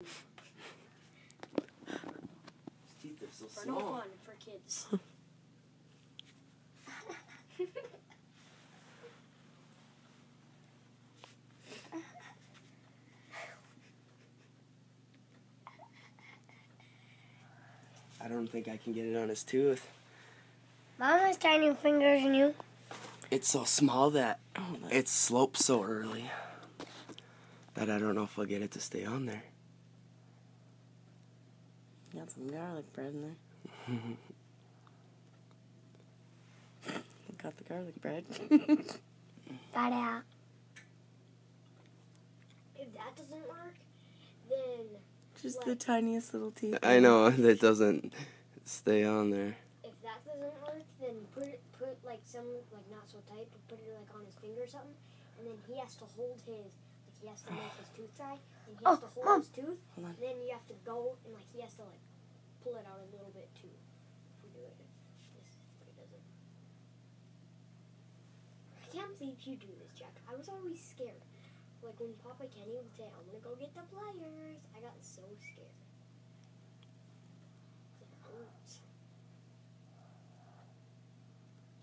His teeth are so For no small. fun for kids. I don't think I can get it on his tooth. Mom has tiny fingers and you. It's so small that it slopes so early that I don't know if I'll get it to stay on there. Got some garlic bread in there. Got the garlic bread. Got out. If that doesn't work, then Just the tiniest little teeth. I know that doesn't stay on there. if that doesn't work, then put it put like some like not so tight, but put it like on his finger or something, and then he has to hold his like he has to make his tooth dry, and he has Oh, to hold Mom. his tooth, and then you have to go and like he has to like pull it out a little bit too. If we do it, this he doesn't. I can't believe you do this, Jack. I was always scared. Like when Papa Kenny would say, "I'm gonna go get the pliers," I got so scared. It hurts.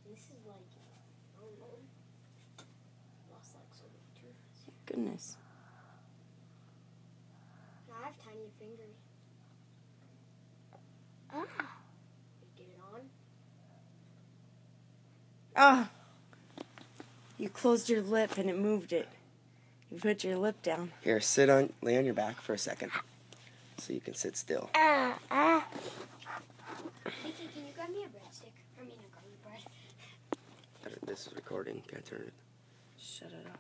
This is like, I don't know. Lost like so many teeth. Goodness. Now I have tiny fingers. Ah. You get it on. Ah! You closed your lip and it moved it. You put your lip down. Here, sit on, lay on your back for a second, so you can sit still. Ah. Ah. Vicky, can you grab me a breadstick? I mean a garlic bread. This is recording. Can I turn it? Shut it off.